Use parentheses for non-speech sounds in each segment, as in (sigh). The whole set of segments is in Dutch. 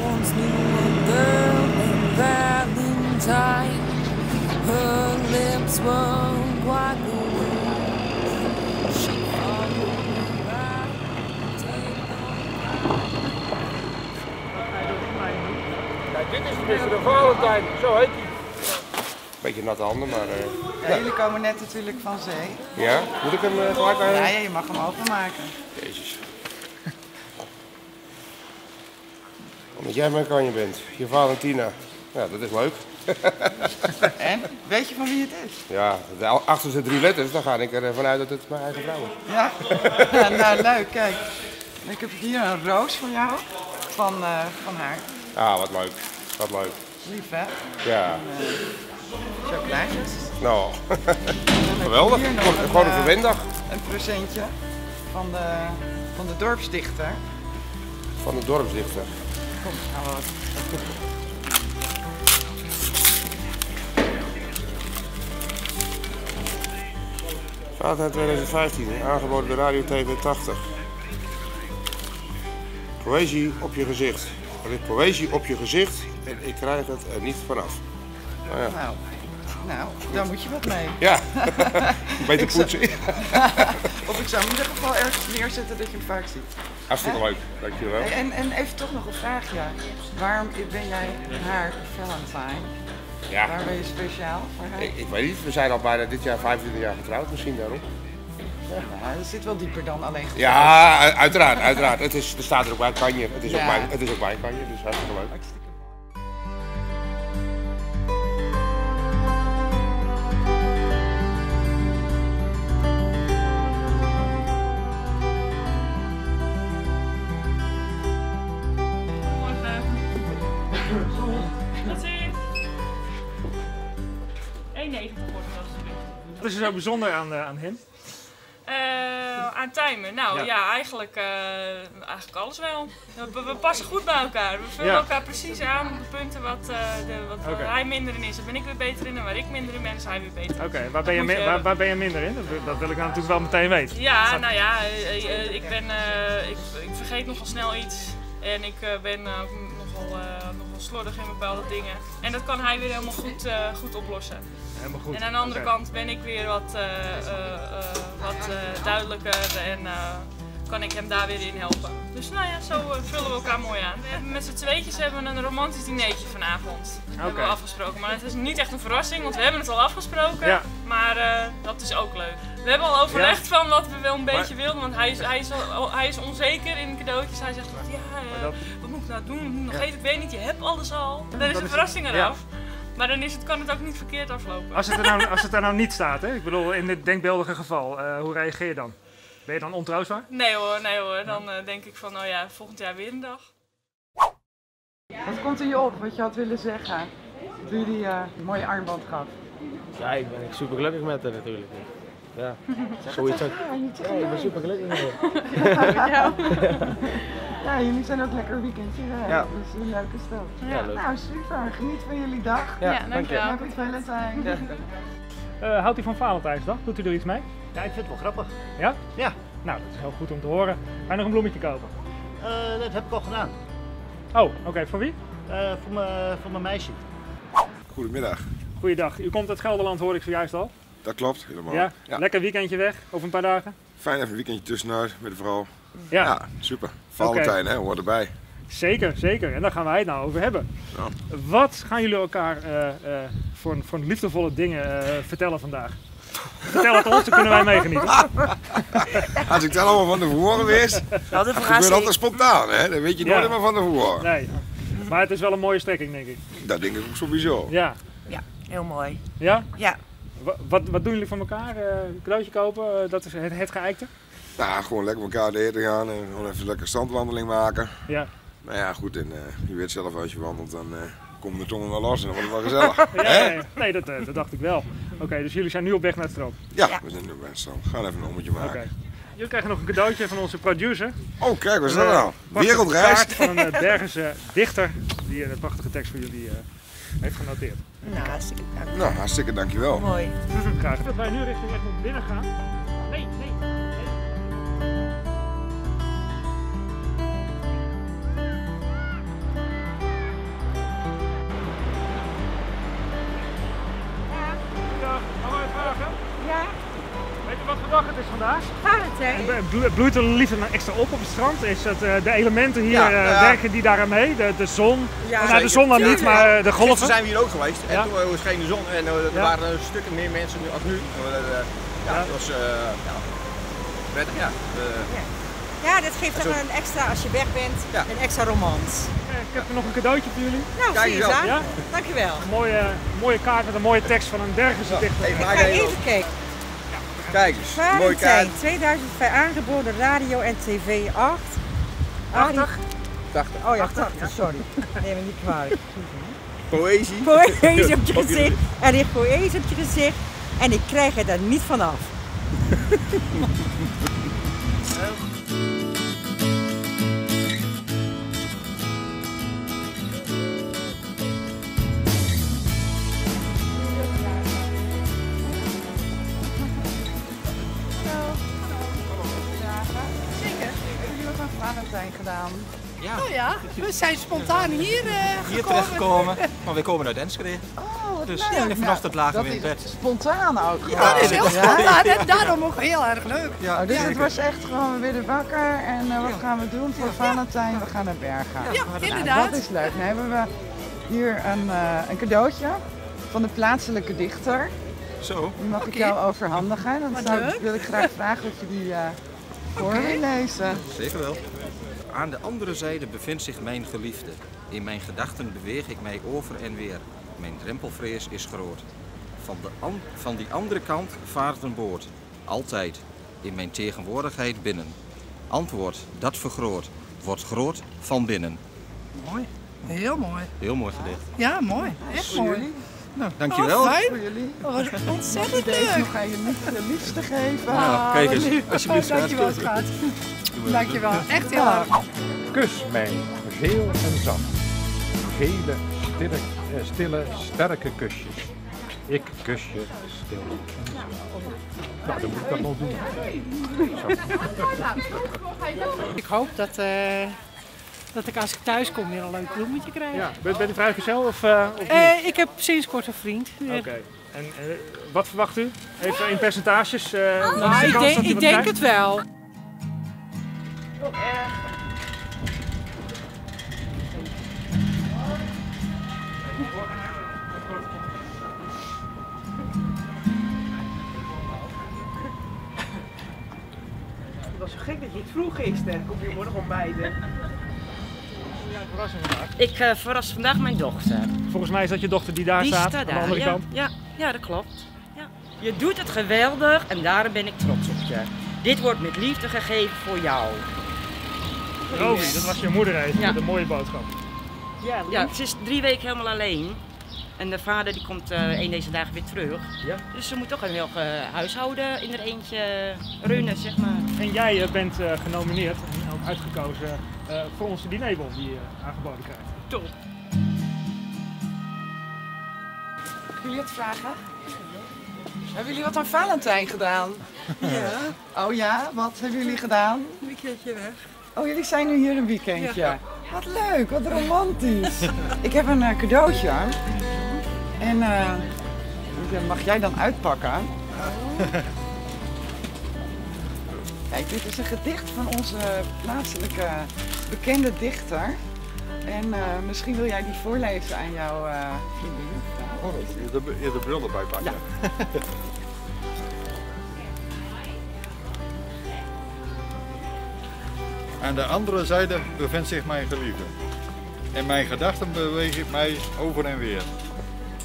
once knew a girl named Valentine. Her lips were quite blue. She followed me Kijk, dit is Mr. de Valentijn, zo heet hij. Beetje natte handen, maar... eh, Ja, jullie komen net natuurlijk van zee. ja, moet ik hem eh, gelijk aan? Ja, ja, je mag hem openmaken. Jezus. Omdat jij mijn kanje bent, je Valentina. Ja, dat is leuk. (laughs) En? Weet je van wie het is? Ja, de achterste drie letters, dan ga ik ervan uit dat het mijn eigen vrouw is. Ja? (laughs) ja nou, leuk. Kijk. Ik heb hier een roos voor jou. Van, eh, van haar. Ah, wat leuk. Wat leuk. Lief, hè? Ja, Zo klein. nou. (laughs) Geweldig. Een, gewoon een eh, verwendag Een presentje van de, van de dorpsdichter. van de dorpsdichter. Kom, gaan we wat. Valentijn 2015, aangeboden door Radio TV 80. Poëzie op je gezicht. Er ligt poëzie op je gezicht en ik krijg het er niet vanaf. Nou ja, Nou, daar moet je wat mee. ja. (laughs) beter poetsen. (laughs) Of ik zou hem in ieder geval ergens neerzetten dat je hem vaak ziet. Hartstikke leuk, dankjewel. En, en even toch nog een vraagje. Waarom ben jij haar Valentine? Ja, Waar ben je speciaal voor haar? ik, ik weet niet, we zijn al bijna dit jaar 25 jaar getrouwd, misschien daarom. Ja, dat zit wel dieper dan alleen. Ja, u- uiteraard, uiteraard. Het is, er staat er ook bij kanje. Het is, ook Ja. bij, het is ook bij kanje, dus hartstikke leuk. Tot ziens. 1,90 wordt het alsjeblieft. Wat is er zo bijzonder aan, eh, aan hem? Eh, aan timen. Nou Ja. ja, eigenlijk, eh, eigenlijk alles wel. We, we passen goed bij elkaar. We vullen Ja. elkaar precies aan op de punten wat, de, wat hij minder in is. Daar ben ik weer beter in en waar ik minder in ben, is hij weer beter. in. Oké, waar, ben je waar, ben je minder in? Dat, wil- ik nou natuurlijk wel meteen weten. Ja, nou ja, ik ben, ik, ik vergeet nogal snel iets. En ik ben nogal, eh, nogal slordig in bepaalde dingen. En dat kan hij weer helemaal goed, eh, goed oplossen. Helemaal goed. En aan de andere kant ben ik weer wat, eh, wat duidelijker en kan ik hem daar weer in helpen. Dus nou ja, zo eh, vullen we elkaar mooi aan. We hebben met z'n tweetjes hebben we een romantisch dinertje vanavond. Hebben we afgesproken. Maar het is niet echt een verrassing, want we hebben het al afgesproken. Ja. Maar eh, dat is ook leuk. We hebben al overlegd van wat we wel een beetje wilden, want hij is, hij, is al- hij is onzeker in cadeautjes. Hij zegt, ja, eh, dat- wat moet ik nou doen? Nog eten? Ik weet niet, je hebt alles al. Dan is dat een is- verrassing eraf. Maar dan is het, kan het ook niet verkeerd aflopen. Als het, er nou, als het er nou niet staat, hè? ik bedoel in dit denkbeeldige geval, hoe reageer je dan? Ben je dan ontrouwbaar? Nee hoor, nee hoor. Dan eh, denk ik van, nou ja, volgend jaar weer een dag. Wat komt er je op wat je had willen zeggen? Toen je die eh, mooie armband gaf. Ja, ik ben super gelukkig met haar natuurlijk. Ja, (laughs) zoiets ook. Ja, ik ben super gelukkig met haar. (laughs) Ja, jullie zijn ook lekker weekendje weg. Ja. Dus een leuke stel. Ja, leuk. Nou, super. Geniet van jullie dag. Ja, Ja, dank je. dankjewel. Happy Valentine. (laughs) Eh, houdt u van Valentijnsdag? Doet u er iets mee? Ja, ik vind het wel grappig. Ja? Ja, Nou, dat is heel goed om te horen. Ga je nog een bloemetje kopen? eh, dat heb ik al gedaan. Oh, oké. Voor wie? Eh, voor, mijn, voor mijn meisje. Goedemiddag. Goeiedag. U komt uit Gelderland, hoor ik zojuist al. Dat klopt, helemaal. Ja? Lekker weekendje weg, over een paar dagen. Fijn even een weekendje tussenuit met de vrouw. Ja, Ja, super. Valentijn, hè, hoort erbij. zeker, zeker. En daar gaan wij het nou over hebben. Ja. Wat gaan jullie elkaar eh, eh, voor, voor liefdevolle dingen eh, vertellen vandaag? Vertel het ons, dan kunnen wij meegenieten. (laughs) Als ik dat allemaal van tevoren wist, Dat gebeurt altijd spontaan, hè. Dat weet je nooit Ja. helemaal van tevoren. Nee. Maar het is wel een mooie strekking, denk ik. Dat denk ik ook sowieso. Ja. Heel mooi. Ja? Ja. Wa- Wat, wat doen jullie voor elkaar? Eh, een cadeautje kopen? Eh, dat is het, het geëikte? Nou, gewoon lekker met elkaar de eten gaan en gewoon even een lekker strandwandeling maken. Ja. Nou ja, goed, en eh, je weet zelf als je wandelt, dan eh komt de tongen wel los en dan wordt het wel gezellig. (laughs) Ja, hè? ja, ja. Nee, dat, eh, dat dacht ik wel. Oké, dus jullie zijn nu op weg naar het strand. Ja, Ja. we zijn nu bij het strand. Gaan even een ommetje Oké. maken. Jullie krijgen nog een cadeautje van onze producer. Oh, kijk, wat is dat Een, nou? eh, prachtige Wereldreis. kaart van een eh, Bergense dichter die een prachtige tekst voor jullie eh, heeft genoteerd. Nou, hartstikke dank. Nou, hartstikke dankjewel. Mooi. (laughs) Graag. Dat wij nu richting echt binnen gaan. Nee, nee. Ja. Weet je wat voor dag het is vandaag? Valentijn. Bloeit er liever extra op op het strand? Is het, eh, de elementen hier eh, werken die daar mee? De, de zon? Ja, nou, de zon dan niet, maar eh, de golven? Gisteren zijn we hier ook geweest en toen uh, geen de zon en er waren een stukken meer mensen nu als nu. ja, was prettig ja. Eh, Ja, dit geeft dan een extra, als je weg bent, een extra romans. Ik heb nog een cadeautje voor jullie. Nou, Kijk zie je aan. Ja? Dankjewel. Een mooie, mooie kaart met een mooie tekst van een Bergense dichter. even Ik naar ga je even kijken. Kijk eens, mooie kaart. Valentijn, 2005 aangeboden radio en tv 8. 80? 80. Oh ja, 80, sorry. Neem me niet kwalijk. Poëzie. Poëzie op (laughs) je gezicht. Er ligt poëzie op je gezicht. En ik krijg het er niet vanaf. (laughs) gedaan? Ja. Oh ja, we zijn spontaan hier eh Hier gekomen. terechtgekomen, (laughs) maar we komen uit Enschede. Oh, wat Dus leuk. en vanochtend lagen dat we in is bed. Spontaan ook. Ja, dat is heel spontaan en daarom ook heel erg leuk. Ja, dus het was echt gewoon, we werden wakker en eh, wat gaan we doen voor Valentijn? We gaan naar Bergen. Ja, Nou, inderdaad. dat is leuk. Nu hebben we hier een, eh, een cadeautje van de plaatselijke dichter. Zo. Die mag ik jou overhandigen. Dan zou, wil ik graag (laughs) vragen of je die eh, voor wil lezen. Zeker wel. Aan de andere zijde bevindt zich mijn geliefde. In mijn gedachten beweeg ik mij over en weer. Mijn drempelvrees is groot. Van, de an- van die andere kant vaart een boot. Altijd. In mijn tegenwoordigheid binnen. Antwoord, dat vergroot. Wordt groot van binnen. Mooi. Heel mooi. Heel mooi gedicht. Ja, mooi. Echt mooi. Nou, dankjewel. Oh, fijn. Voor jullie. Oh, wat ontzettend Deze leuk. nog aan je lief- je liefste geven. Ah, kijk eens. lief. Alsjeblieft, Oh, dankjewel, schat. Dankjewel. Echt heel erg. Kus mij, geel en zacht. Gele, stille, eh, stille, sterke kusjes. Ik kus je stil en zacht. Nou, dan moet ik dat nog doen. Ik hoop dat, eh, dat ik als ik thuis kom weer een leuk bloemetje krijg. Ja, ben, ben je vrijgezel of, eh of niet? Eh, ik heb sinds kort een vriend. Oké. En wat verwacht u? Even in percentages? eh, wat is Nou, de ik kans denk, dat u ik denk het wel. Het was zo gek dat je het vroeg gisteren. Kom je morgen ontbijten. Ik eh, verras vandaag mijn dochter. Volgens mij is dat je dochter die daar Die staat, staat aan de andere ja, kant. Ja, ja, dat klopt. Ja. Je doet het geweldig en daarom ben ik trots op je. Dit wordt met liefde gegeven voor jou. Rovi, dat was je moeder even, Ja. met een mooie boodschap. Ja, ja, ze is drie weken helemaal alleen. En de vader die komt eh een deze dagen weer terug. Ja. Dus ze moet toch een heel eh, huishouden in haar eentje runnen, zeg maar. En jij eh, bent eh, genomineerd en ook uitgekozen eh, voor onze dinerbon die je aangeboden krijgt. Top. Kun je het vragen? Hebben jullie wat aan Valentijn gedaan? Ja. Oh ja, wat hebben jullie gedaan? Een weekendje weg. Oh, jullie zijn nu hier een weekendje. Ja. Wat leuk, wat romantisch. (laughs) Ik heb een eh, cadeautje. En eh, die mag jij dan uitpakken. (laughs) Kijk, dit is een gedicht van onze plaatselijke bekende dichter. En eh, misschien wil jij die voorlezen aan jouw eh, vriendin. Oh, de, de bril erbij pakken. (laughs) Aan de andere zijde bevindt zich mijn geliefde. In mijn gedachten beweeg ik mij over en weer.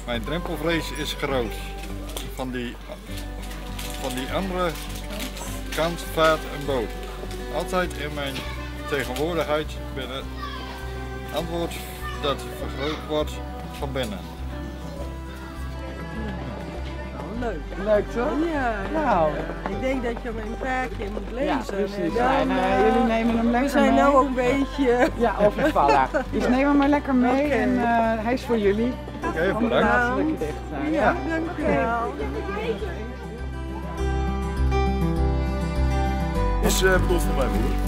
Mijn drempelvrees is groot. Van die, van die andere kant vaart een boot. Altijd in mijn tegenwoordigheid binnen. Antwoord dat vergroot wordt van binnen. Leuk. Leuk toch? Ja, ja, Nou. ja. Ik denk dat je hem een paar keer moet lezen. Ja, precies. En dan, En, eh, eh, jullie nemen hem lekker We zijn mee. nou ook een beetje... Ja, overvallen. Dus neem hem maar lekker mee en eh, hij is voor jullie. Oké, Van de bedankt. plaatselijke dichter. Ja, dank u wel. Is uh, bedoeld voor mijn moeder.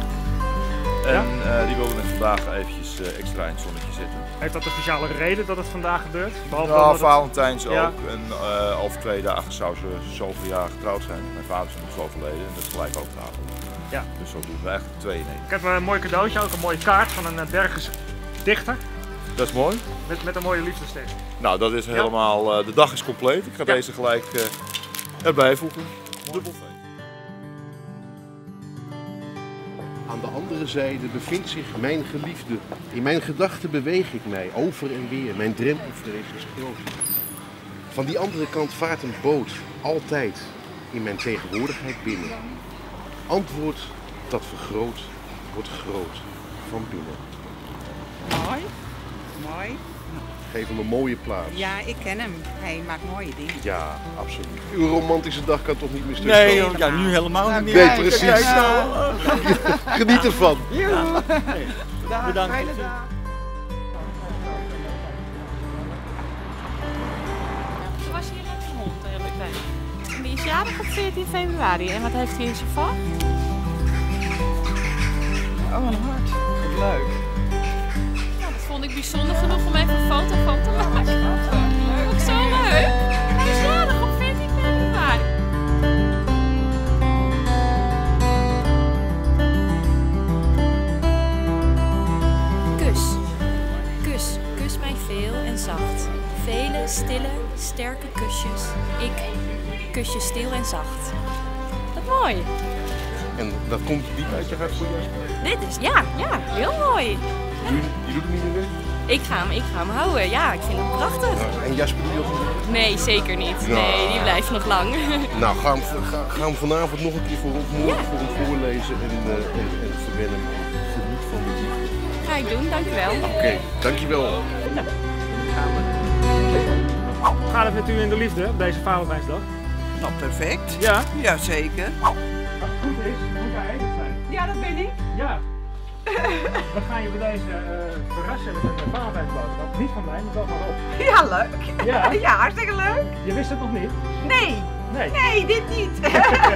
En eh, die wilde net vandaag eventjes eh, extra in het zonnetje zitten. Heeft dat een speciale reden dat het vandaag gebeurt? Behalve Ja, omdat het- Valentijns ook. Ja. En eh, over twee dagen zou ze zoveel jaar getrouwd zijn. Mijn vader is nog overleden en dat is gelijk ook tafel. Ja. Dus zo doen we eigenlijk twee in één. Ik heb een mooi cadeautje, ook een mooie kaart van een Bergers dichter. Dat is mooi. Met, met een mooie liefdestekst. Nou, dat is helemaal, de dag is compleet. Ik ga Ja. deze gelijk erbij voegen. Dubbel andere zijde bevindt zich mijn geliefde. In mijn gedachten beweeg ik mij over en weer. Mijn drempelvrees is groot. Van die andere kant vaart een boot, altijd in mijn tegenwoordigheid binnen. Antwoord dat vergroot, wordt groot van binnen. Mooi. Mooi. Geef hem een mooie plaats. Ja, ik ken hem. Hij maakt mooie dingen. Ja, absoluut. Uw romantische dag kan toch niet meer stuk Nee, joh, ja, nu helemaal niet meer. Nee, precies. nou. (laughs) Geniet ervan. Ja. Dag, Bedankt. fijne dag. Was hier net een hond, die is jarig op 14 februari. En wat heeft hij in zijn vak? Oh, een hart. Wat leuk. Dat vond ik bijzonder genoeg om even een foto van te maken. Ook zo leuk. Hij is jarig op 14 februari. Kus. Kus. Kus mij veel en zacht. Vele, stille, sterke kusjes. Ik kus je stil en zacht. Wat mooi. En dat komt diep uit je hart voor. Dit is, ja, ja, heel mooi. Je, je doet het niet meer weg? Ik ga hem, ik ga hem houden. Ja, ik vind hem prachtig. En Jasper doe je ook niet Nee, zeker niet. Ja. Nee, die blijft nog lang. (laughs) Nou, ga hem, ga, ga hem vanavond nog een keer voor, morgen voor hem voorlezen en, eh en, en verwen hem. Geniet van de liefde. Ga ik doen, dankjewel. Oké, dankjewel. Hoe gaat het met u in de liefde op deze Valentijnsdag? Nou, perfect. Ja? Jazeker. Als het goed is, moet jij even zijn. Ja, dat ben ik. Ja. (laughs) We gaan je bij deze eh, verrassen met een Valentijnsboodschap. Niet van mij, maar wel van Rob. Ja, leuk. Ja? (laughs) ja, hartstikke leuk. Je wist het nog niet? Nee. Nee. Nee, dit niet.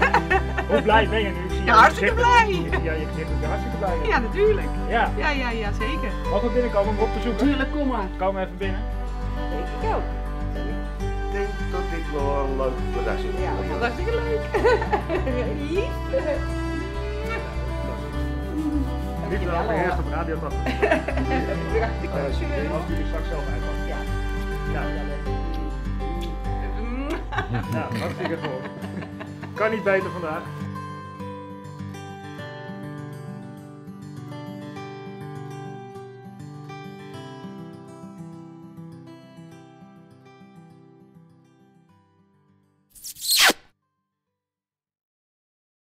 (laughs) Hoe blij ben je nu? Ik zie Ja, hartstikke blij. Ik aan je gezicht dat je hartstikke blij. Ja, natuurlijk. Ja. Ja, ja, ja, zeker. Mogen we binnenkomen om Rob te zoeken? Tuurlijk, kom maar. Kom even binnen. Denk ik ook. Ik denk dat dit wel een leuk verrassing is. Ja, hartstikke leuk. Lief. Liefde al eerst op radio toch? Als jullie straks zelf uitpakken. Ja. Ja. Nou, hartstikke goed. Kan niet beter vandaag.